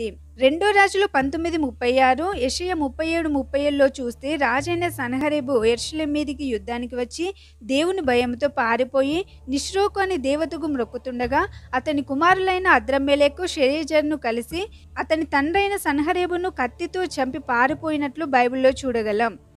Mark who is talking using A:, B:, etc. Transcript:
A: తొమ్మిది రెండో రాజులు పంతొమ్మిది ముప్పై ఆరు యషయ ముప్పై ఏడు ముప్పై ఏడులో చూస్తే రాజైన సనహరేబు ఎర్షలేం మీదికి యుద్ధానికి వచ్చి దేవుని భయంతో పారిపోయి నిష్రోకు అని దేవతకు మ్రొక్కుతుండగా అతని కుమారులైన అద్రమ్మెలకు షెరేజర్ను కలిసి అతని తండ్రైన సనహరేబును కత్తితో చంపి పారిపోయినట్లు బైబిల్లో చూడగలం.